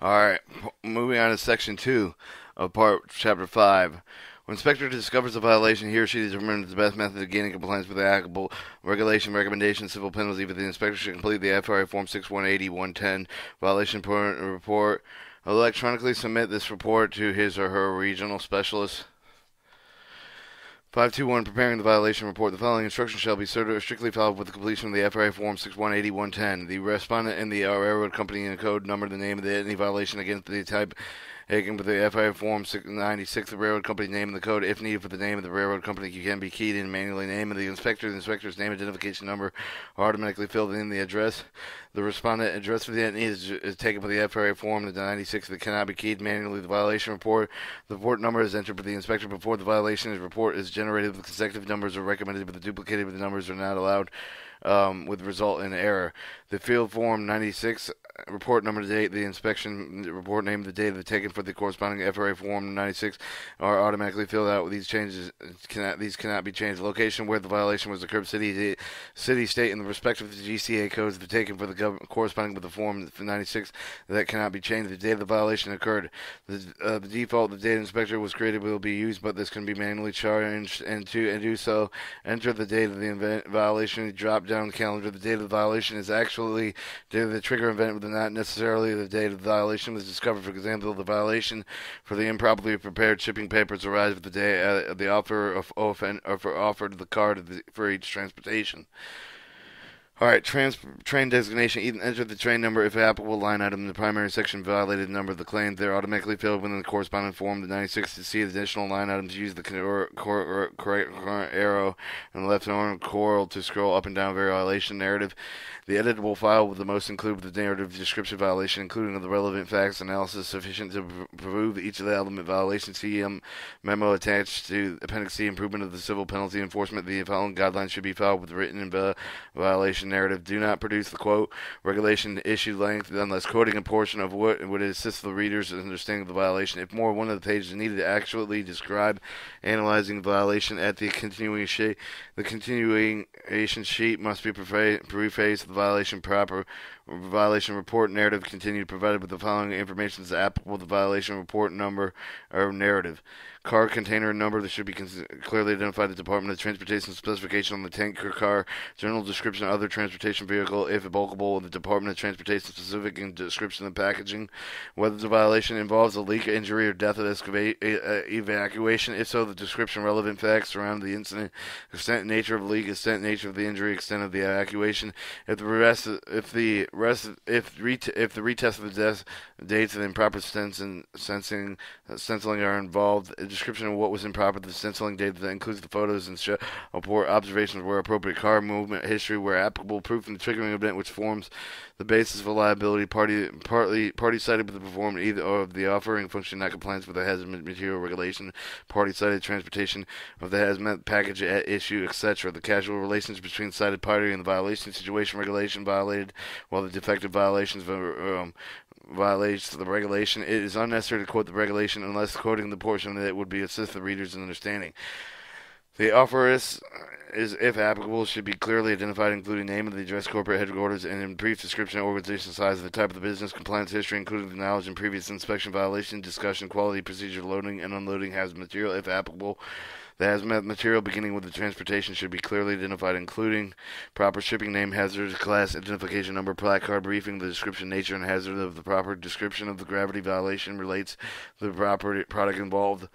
All right, moving on to section two of part chapter five. When inspector discovers a violation, he or she determines the best method of gaining compliance with the applicable regulation, recommendation, civil penalty. But the inspector should complete the FRA Form 6180-110 violation report. Electronically submit this report to his or her regional specialist. 521. Preparing the violation report. The following instructions shall be strictly followed with the completion of the FRA Form 6180-110. The respondent and the railroad company in the code number the name of the any violation against the type taken with the FRA Form 96, the railroad company name and the code. If needed for the name of the railroad company, you can be keyed in manually. Name of the inspector, the inspector's name, identification number automatically filled in the address. The respondent address for the entity is, is taken for the FRA form, the 96 that cannot be keyed manually. The violation report, the report number is entered by the inspector before the violation report is generated. The consecutive numbers are recommended, but the duplicated the numbers are not allowed. Um, with result in error. The field form 96 report number, the date, the inspection report name, the date of the taken for the corresponding FRA form 96 are automatically filled out. With these changes, cannot these cannot be changed. The Location where the violation was occurred, city, city, state, and the respective GCA codes that taken for the gov- corresponding with the form 96 that cannot be changed. The date of the violation occurred. The, uh, the default, the data inspector was created will be used, but this can be manually changed. And to and do so, enter the date of the event violation. Drop down calendar. The date of the violation is actually of the trigger event with not necessarily the date of the violation was discovered. For example, the violation for the improperly prepared shipping papers arrived at the day uh, the offer of, of, of offered the card for each transportation. All right, trans, train designation. Enter the train number if applicable line item in the primary section violated number of the claim. They're automatically filled within the corresponding form. The 96 to see additional line items. Use the cor- cor- cor- arrow and the left arm coil to scroll up and down violation narrative. The editable file with the most included the narrative description violation, including the relevant facts analysis sufficient to prove each of the element violations. CM memo attached to Appendix C improvement of the civil penalty enforcement. The following guidelines should be filed with written violation narrative. Do not produce the quote regulation issue length unless quoting a portion of what would assist the readers in understanding the violation. If more, one of the pages needed to actually describe analyzing the violation at the continuing sheet. The continuation sheet must be prefaced the violation proper violation report narrative continued provided with the following information is applicable to the violation report number or narrative car container number that should be clearly identified the Department of Transportation specification on the tanker car, general description of other transportation vehicle, if applicable, the Department of Transportation specific and description of packaging, whether the violation involves a leak, injury, or death of excava- evacuation. If so, the description, relevant facts surrounding the incident, extent and nature of leak, extent and nature of the injury, extent of the evacuation. If the rest, if the rest, if ret- if the retest of the death dates and improper sensing, sensing, uh, stenciling are involved description of what was improper, the stenciling data that includes the photos and show observations where appropriate, car movement history where applicable, proof in the triggering event which forms the basis of a liability, party partly party cited with the performance either of the offering function not compliance with the hazardous material regulation, party cited transportation of the hazmat package at issue, etc. The casual relations between cited party and the violation situation regulation violated, while the defective violations um, violates the regulation. It is unnecessary to quote the regulation unless quoting the portion that would be assist the readers in understanding. The offer is, is, if applicable, should be clearly identified, including name of the address, corporate headquarters, and in brief description, organization size, the type of the business, compliance history, including the knowledge and previous inspection violation, discussion, quality, procedure, loading and unloading has material, if applicable. The hazmat material beginning with the transportation should be clearly identified, including proper shipping name, hazard class, identification number, placard briefing, the description, nature, and hazard of the proper description of the gravity violation relates to the proper product involved.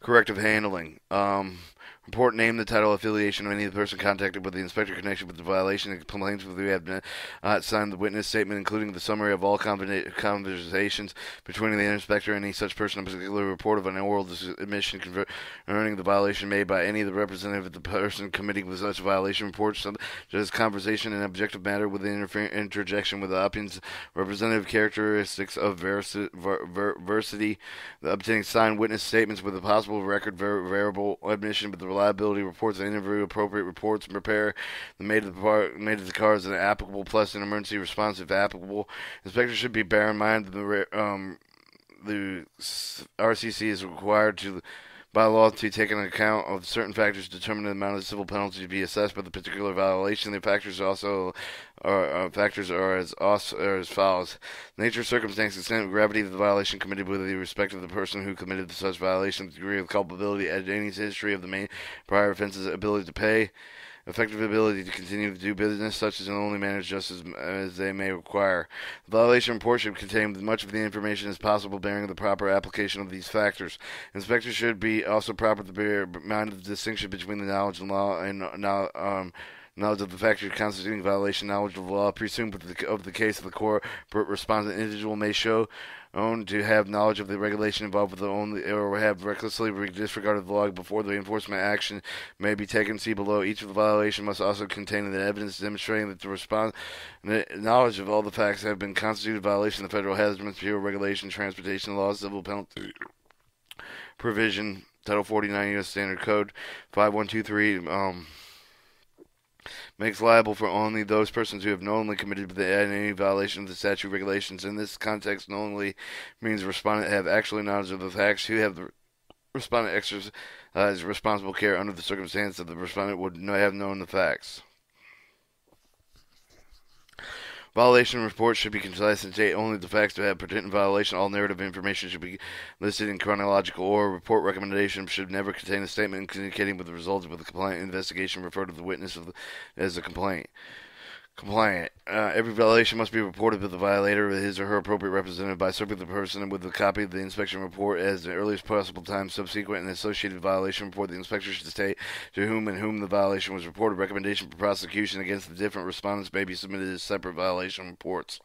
Corrective handling. Um, Report name, the title, affiliation of any person contacted with the inspector connection with the violation and complaints with the admin. Uh, signed the witness statement, including the summary of all conversations between the inspector and any such person, a particular report of an oral admission concerning the violation made by any of the representative of the person committing such violation. Reports just conversation and objective matter with the interjection with the opinions, representative characteristics of veracity, the obtaining signed witness statements with a possible record ver- variable admission, but the reliability reports and interview appropriate reports and prepare the made of the part made of the cars an applicable plus an emergency response if applicable. Inspectors should be bear in mind that the um, the RCC is required to by law to take into account of certain factors to determine the amount of civil penalty to be assessed by the particular violation. The factors also are uh, factors are as are as follows: nature, circumstance, extent, gravity of the violation committed with the respect of the person who committed such violation, the degree of culpability, any history of the main prior offenses, ability to pay effective ability to continue to do business such as and only manage just as, as they may require. The violation report should contain as much of the information as possible bearing the proper application of these factors. Inspectors should be also proper to bear mind of the distinction between the knowledge and law and now um, knowledge of the factor constituting violation, knowledge of law, presumed of the, of the case of the court, respondent individual may show own to have knowledge of the regulation involved with the only or have recklessly disregarded the law before the enforcement action may be taken. See below. Each of the violation must also contain the evidence demonstrating that the response knowledge of all the facts have been constituted violation of the federal hazardous material regulation, transportation laws, civil penalty provision, Title 49 U.S. Standard Code 5123. Um, makes liable for only those persons who have knowingly committed any violation of the statute regulations. In this context, knowingly means respondent have actually knowledge of the facts, who have the respondent exercise uh, responsible care under the circumstance that the respondent would not have known the facts. Violation reports should be concise and state only the facts that have pertinent violation. All narrative information should be listed in chronological order. Report recommendation should never contain a statement indicating what the results of the complaint investigation refer to the witness the, as a complaint compliant. Uh, every violation must be reported to the violator or his or her appropriate representative by serving the person with a copy of the inspection report as the earliest possible time subsequent and associated violation report. The inspector should state to whom and whom the violation was reported. Recommendation for prosecution against the different respondents may be submitted as separate violation reports.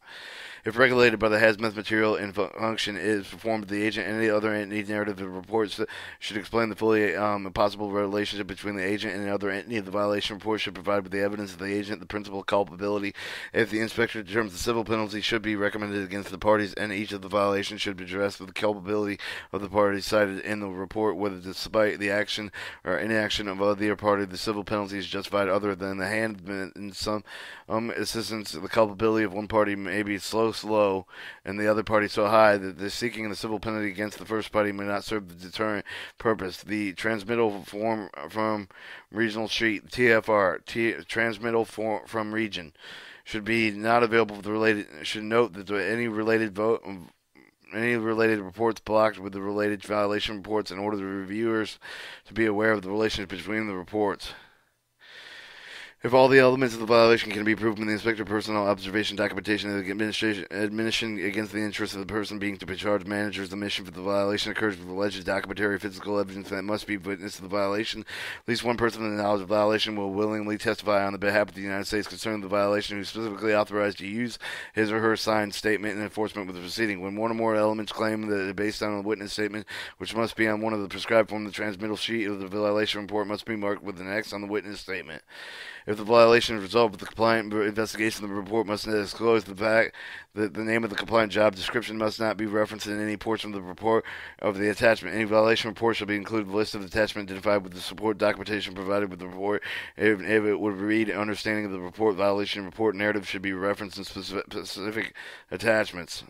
If regulated by the hazmat material and function is performed the agent, and any other entity narrative of reports should explain the fully um, possible relationship between the agent and the other entity. The violation report should provide with the evidence of the agent, the principal culpability. If the inspector determines the civil penalty should be recommended against the parties, and each of the violations should be addressed with the culpability of the parties cited in the report, whether despite the action or inaction of other party, the civil penalty is justified other than the hand in some um, assistance. The culpability of one party may be slow low and the other party so high that the seeking the civil penalty against the first party may not serve the deterrent purpose. The transmittal form from regional street TFR T, transmittal form from region should be not available for the related. Should note that any related vote any related reports blocked with the related violation reports in order the reviewers to be aware of the relationship between the reports. If all the elements of the violation can be proven, in the inspector personnel observation documentation of the administration admission against the interest of the person being to be charged managers the mission for the violation occurs with alleged documentary physical evidence that must be witness to the violation. At least one person in the knowledge of the violation will willingly testify on the behalf of the United States concerning the violation who is specifically authorized to use his or her signed statement in enforcement with the proceeding. When one or more elements claim that based on a witness statement, which must be on one of the prescribed form, the transmittal sheet of the violation report must be marked with an X on the witness statement. If the violation is resolved with the compliant investigation, the report must disclose the fact that the name of the compliant job description must not be referenced in any portion of the report of the attachment. Any violation report shall be included in the list of the attachment identified with the support documentation provided with the report. If, if it would read understanding of the report, violation report narrative should be referenced in specific, specific attachments.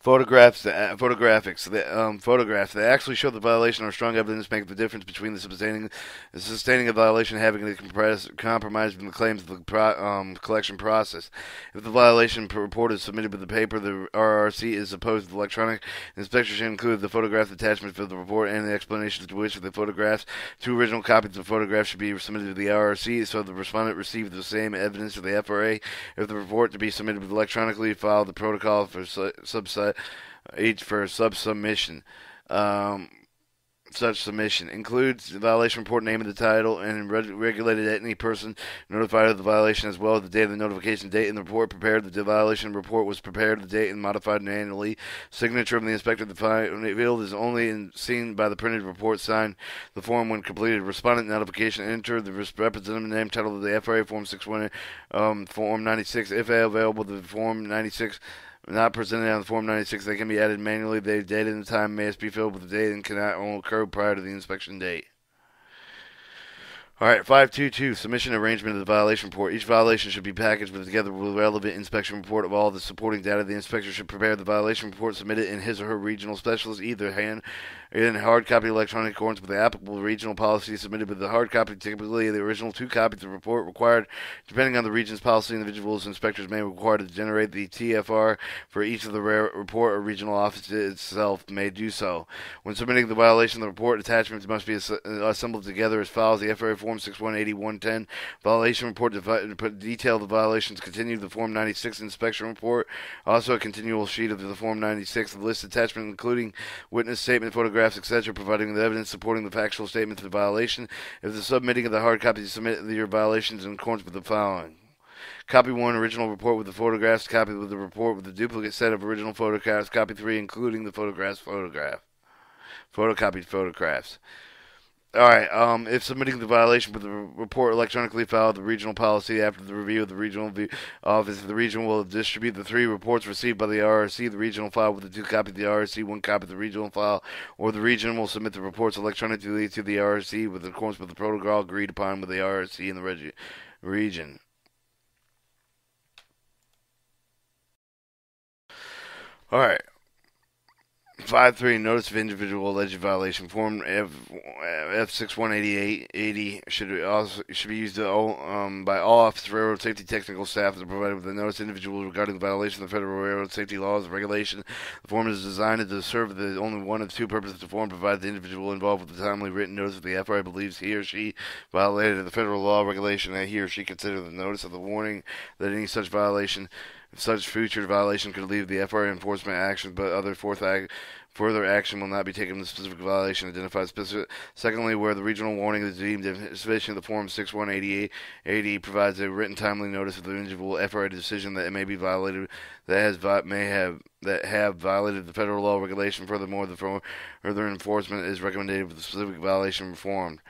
Photographs, uh, photographics, the um, photographs. They actually show the violation or strong evidence make the difference between the sustaining, the sustaining a violation having the compromise the claims of the pro, um, collection process. If the violation report is submitted with the paper, the RRC is opposed to the electronic. Inspection should include the photograph attachment for the report and the explanation to which the photographs. Two original copies of the photograph should be submitted to the RRC so the respondent receives the same evidence of the FRA. If the report to be submitted electronically, file the protocol for su- subside each for submission. Um, such submission includes the violation report, name of the title, and regulated any person notified of the violation, as well as the date of the notification date and the report prepared. The violation report was prepared, the date, and modified annually. Signature of the inspector of the field is only seen by the printed report. Signed the form when completed. Respondent notification. Enter the representative name, title of the FRA Form 620, um, Form 96, if available. The Form 96 not presented on the Form 96 they can be added manually. The date and the time may be filled with the date and cannot occur prior to the inspection date. All right, 522, submission arrangement of the violation report. Each violation should be packaged with together with relevant inspection report of all the supporting data. The inspector should prepare the violation report, submit it in his or her regional specialist, either hand in hard copy electronic accordance with the applicable regional policy submitted with the hard copy, typically the original two copies of the report required. Depending on the region's policy, individuals inspectors may require to generate the TFR for each of the report or regional office itself may do so. When submitting the violation, the report attachments must be assembled together as follows. The FRA Form 6180-110 violation report detail the violations continue the Form 96 inspection report. Also a continual sheet of the Form 96 the list attachment including witness statement, photograph, photographs, etc., providing the evidence supporting the factual statement of the violation. If the submitting of the hard copy, submit your violations in accordance with the following. Copy 1, original report with the photographs. Copy with the report with the duplicate set of original photographs. Copy 3, including the photographs photograph. Photocopied photographs. All right. Um, if submitting the violation the report electronically filed, the regional policy after the review of the regional office, the region will distribute the three reports received by the RRC. The regional file with the two copies of the RRC, one copy of the regional file, or the region will submit the reports electronically to the RRC with the accordance with the protocol agreed upon with the RRC in the regi- region. All right. Five three notice of individual alleged violation form F F six one eighty eight eighty should also should be used to um, by all office railroad safety technical staff that are provided with a notice individual regarding the violation of the federal railroad safety laws and regulation. The form is designed to serve the only one of two purposes. The form provides the individual involved with a timely written notice that the FRA believes he or she violated the federal law regulation that he or she consider the notice of the warning that any such violation such future violation could leave the FRA enforcement action, but other fourth further action will not be taken in the specific violation identified. Specific. Secondly, where the regional warning is deemed sufficient, the Form 6180 provides a written timely notice of the individual FRA decision that it may be violated, that has may have that have violated the federal law regulation. Furthermore, the further enforcement is recommended with the specific violation reformed.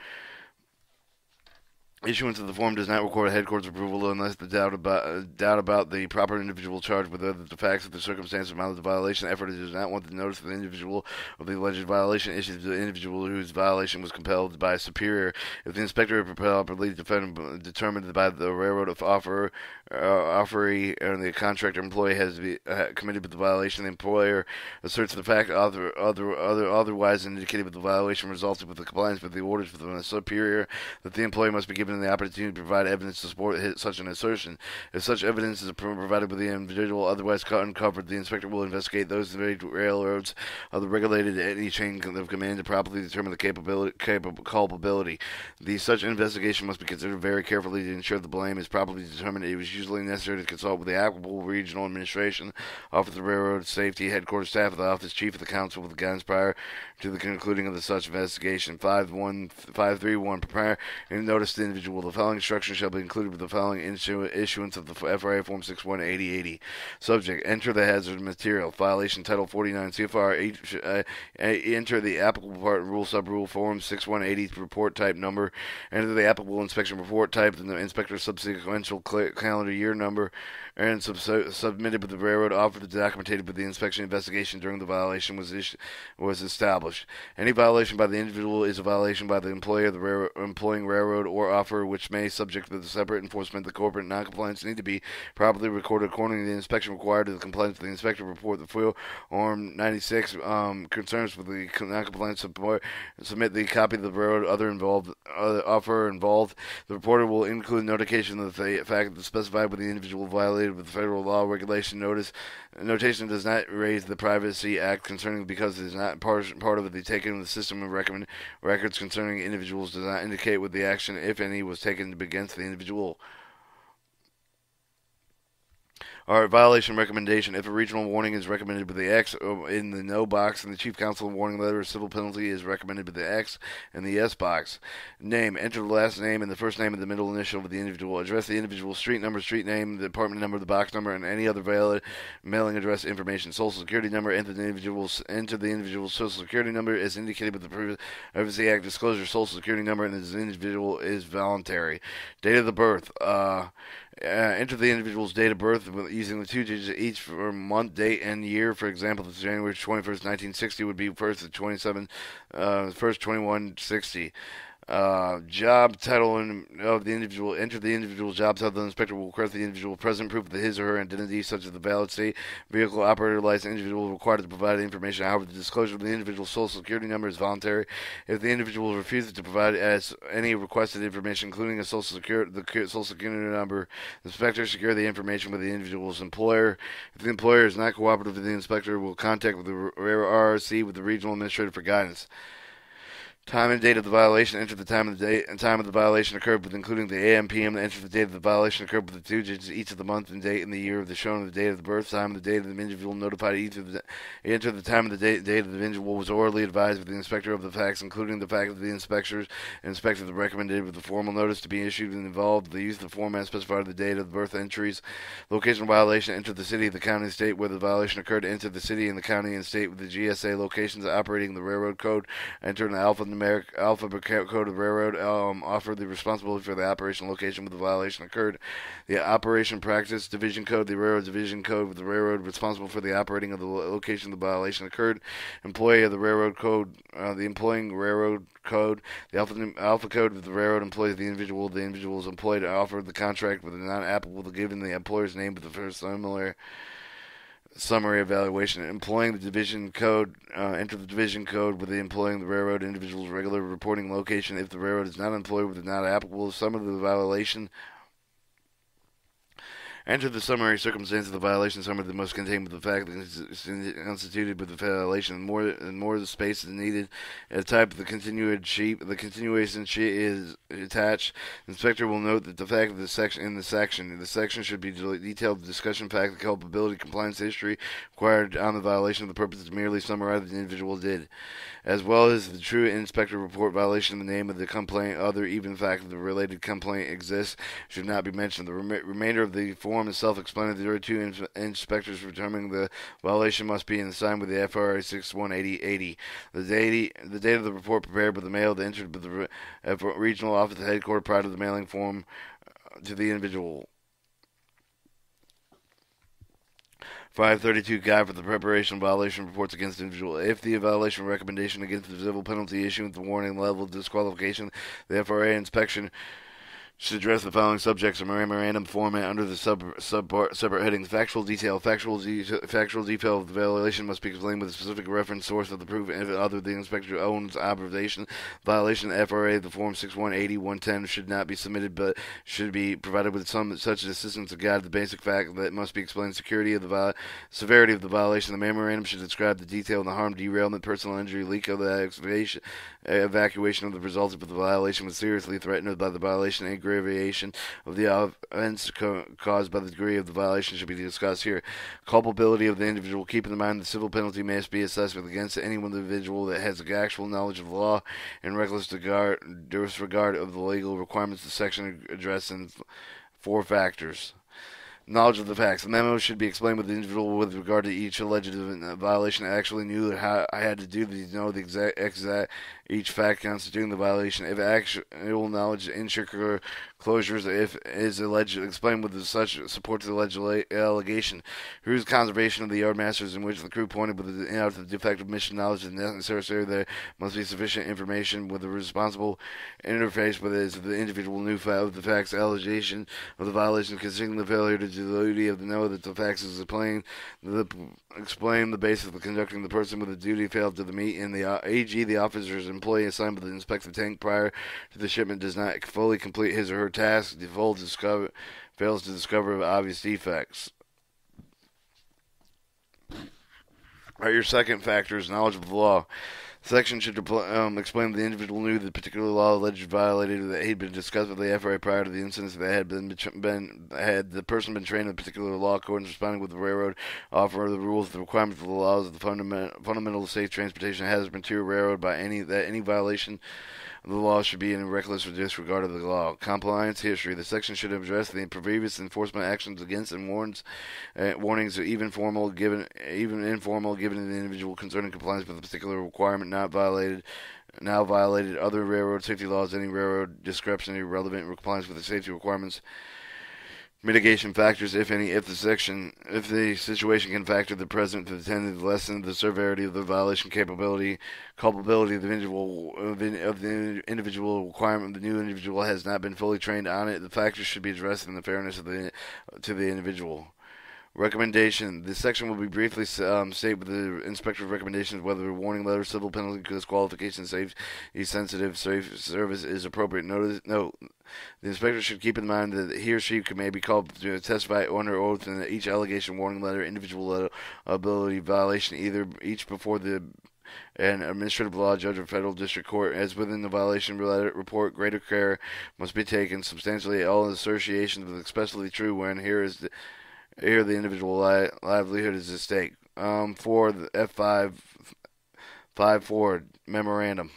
Issuance of the form does not require headquarters approval unless the doubt about uh, doubt about the proper individual charged with the facts of the circumstances amount of the violation. Effort does not want the notice of the individual of the alleged violation issued to the individual whose violation was compelled by a superior. If the inspector properly determined by the railroad of offer uh, offeree and the contractor employee has be, uh, committed with the violation, the employer asserts the fact other other other otherwise indicated with the violation resulted with the compliance with the orders from the superior that the employee must be given given the opportunity to provide evidence to support such an assertion. If such evidence is provided by the individual otherwise uncovered, the inspector will investigate those railroads of the regulated any chain of command to properly determine the capability, capable, culpability. The such investigation must be considered very carefully to ensure the blame is properly determined. It was usually necessary to consult with the applicable regional administration, office of the railroad safety, headquarters staff of the office, chief of the council with the guidance prior to the concluding of the such investigation. Five one five three one prepare and notice the individual individual. The following instructions shall be included with the following issu- issuance of the FRA Form 618080. Subject: Enter the hazard material. Violation Title 49 CFR. Uh, enter the applicable part rule sub-rule Form 6180 report type number. Enter the applicable inspection report type and the inspector's subsequent calendar year number and sub- submitted with the railroad offered the documented with the inspection investigation during the violation was was established. Any violation by the individual is a violation by the employer, of the railroad, employing railroad, or offer, which may, subject to the separate enforcement, the corporate noncompliance need to be properly recorded according to the inspection required to the compliance of the inspector report. The FOIL Form 96 um, concerns with the noncompliance support, submit the copy of the railroad other involved offer involved. The reporter will include notification of the fact that specified with the individual violated with the federal law regulation notice. Notation does not raise the Privacy Act concerning because it is not part, part of the taken of the system of records concerning individuals does not indicate what the action, if any, was taken against the individual or violation recommendation. If a regional warning is recommended with the X uh, in the no box and the chief counsel warning letter, a civil penalty is recommended with the X in the S box. Name. Enter the last name and the first name and the middle initial of the individual. Address the individual street number, street name, the apartment number, the box number, and any other valid mailing address information. Social security number. Enter the individual's enter the individual's social security number as indicated with the Privacy Act disclosure. Social security number and this individual is voluntary. Date of the birth. Uh, uh, enter the individual's date of birth using the two digits each for month, date, and year. For example, the January 21st, 1960 would be first at 27, uh, first 2160. Uh, job title of the individual. Enter the individual job title. The inspector will request the individual present proof of his or her identity, such as the valid state vehicle operator license. Individual required to provide information. However, the disclosure of the individual's social security number is voluntary. If the individual refuses to provide as any requested information, including a social security the social security number, the inspector secure the information with the individual's employer. If the employer is not cooperative, the inspector will contact the RRC with the regional administrator for guidance. Time and date of the violation. Enter the time of the date and time of the violation occurred with, including the AM, PM. Enter the date of the violation occurred with the two digits each of the month and date and the year of the shown of the date of the birth, time of the date of the individual notified. Either the enter the time of the date, date of the individual was orally advised with the inspector of the facts, including the fact that the inspectors inspected the recommended with the formal notice to be issued and involved the use of the format specified the date of the birth entries. Location of violation. Enter the city, the county, state where the violation occurred. Enter the city and the county and state with the GSA locations operating the railroad code. Enter an alphanumeric alpha code of the railroad um, offered the responsibility for the operation location where the violation occurred. The operation practice division code, the railroad division code with the railroad responsible for the operating of the location the violation occurred. Employee of the railroad code, uh, the employing railroad code, the alpha, alpha code of the railroad employee, the individual, the individual is employed offered the contract with the non-applicable given the employer's name with the first similar summary evaluation. Employing the division code, uh, enter the division code with the employing the railroad individual's regular reporting location. If the railroad is not employed with not applicable, some of the violation Enter the summary circumstance of the violation summary that must contain the fact that is constituted with the violation. More and more the space is needed. A type of the continued sheet. The continuation sheet is attached. The inspector will note that the fact of the section in the section. The section should be detailed discussion fact, the culpability, compliance history required on the violation of the purpose to merely summarize the individual did, as well as the true inspector report violation. The name of the complaint, other even fact that the related complaint exists, should not be mentioned. The rem- remainder of the form is self-explanatory. Two in- inspectors determining the violation must be in sign with the FRA 618080. The date, the date of the report prepared by the mail, the entered by the re- regional office headquarters prior to the mailing form uh, to the individual. 532 guide for the preparation of violation reports against individual. If the violation recommendation against the civil penalty issuance, the warning level disqualification, the FRA inspection should address the following subjects in a memorandum format under the sub, separate headings. Factual detail. Factual, de- factual detail of the violation must be explained with a specific reference source of the proof and other the inspector owns observation. Violation of FRA, the form 6180-110 should not be submitted but should be provided with some such assistance to guide the basic fact that must be explained. Security of the severity of the violation. The memorandum should describe the detail of the harm, derailment, personal injury, leak of the evacuation, Uh, evacuation of the results of the violation was seriously threatened by the violation and aggravation of the offense caused by the degree of the violation should be discussed here. Culpability of the individual. Keep in mind the civil penalty must be assessed against any individual that has actual knowledge of the law and reckless disregard of the legal requirements. The section addressing four factors knowledge of the facts. The memo should be explained with the individual with regard to each alleged violation. I actually knew how I had to do to know the exact, exact each fact constituting the violation. If actual knowledge ensure closures, if is alleged, explained with the such support to the alleged allegation. Whose conservation of the yardmasters in which the crew pointed with the, out the defective mission knowledge is necessary. There must be sufficient information with the responsible interface with it, the individual knew of the facts allegation of the violation, considering the failure to do the duty of the know that the facts is plain. The explain the basis of conducting the person with the duty failed to the meet in the uh, AG the officer's employee assigned inspect the tank prior to the shipment does not fully complete his or her task default discover fails to discover obvious defects. Your second factor is knowledge of the law? The section should um, explain that the individual knew the particular law alleged violated that he had been discussed with the FRA prior to the incident that had been, been had the person been trained in a particular law according to responding with the railroad offer the rules the requirements of the laws of the fundamental fundamental safe transportation hazardous material railroad by any that any violation the law should be in reckless disregard of the law. Compliance history. The section should address the previous enforcement actions against and warns, uh, warnings, even formal, given, even informal, given to the individual concerning compliance with a particular requirement not violated now violated other railroad safety laws, any railroad discrepancy relevant in compliance with the safety requirements mitigation factors, if any, if the section, if the situation can factor the present to to lessen the severity of the violation, capability, culpability of the individual of the individual requirement, the new individual has not been fully trained on it. The factors should be addressed in the fairness of the to the individual. Recommendation. This section will be briefly um, with the inspector's recommendations whether a warning letter, civil penalty, disqualification, safety sensitive safe service is appropriate. Notice, no, the inspector should keep in mind that he or she may be called to testify under oath in each allegation, warning letter, individual ability violation, either each before the an administrative law judge or federal district court as within the violation report greater care must be taken substantially all associations with especially true when here is the here the individual li- livelihood is at stake. Um, for the F5 5 4 memorandum.